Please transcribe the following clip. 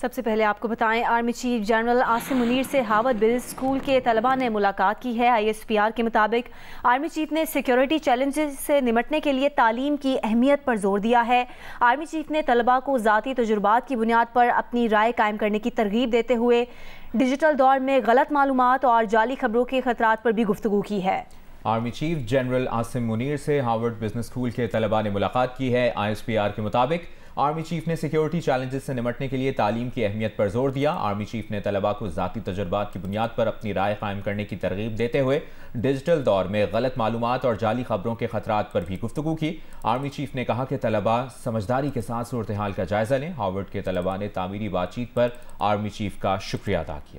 सबसे पहले आपको बताएँ army chief general Asim Munir से हार्वर्ड बिल स्कूल के तलबा ने मुलाकात की है। आईएसपीआर के मुताबिक आर्मी चीफ ने सिक्योरिटी चैलेंजेस से निमटने के लिए तालीम की अहमियत पर ज़ोर दिया है। आर्मी चीफ ने तलबा को ज़ाती तजुर्बात की बुनियाद पर अपनी राय कायम करने की तरगीब देते हुए डिजिटल दौर में गलत मालूम और जाली खबरों के खतरा पर भी गुफ्तु की है। Army chief general Asim Munir से हार्वर्ड बिज़नेस स्कूल के तलबा ने मुलाकात की है। आईएसपीआर के मुताबिक आर्मी चीफ ने सिक्योरिटी चैलेंजेस से निमटने के लिए तालीम की अहमियत पर ज़ोर दिया। आर्मी चीफ ने तलबा को ज़ाती तजर्बात की बुनियाद पर अपनी राय कायम करने की तरगीब देते हुए डिजिटल दौर में गलत मालूम और जाली खबरों के खतरा पर भी गुफ्तु की। आर्मी चीफ ने कहा कि तलबा समझदारी के साथ सूरत हाल का जायजा लें। हार्वर्ड के तलबा ने तामीरी बातचीत पर आर्मी चीफ का शुक्रिया अदा किया।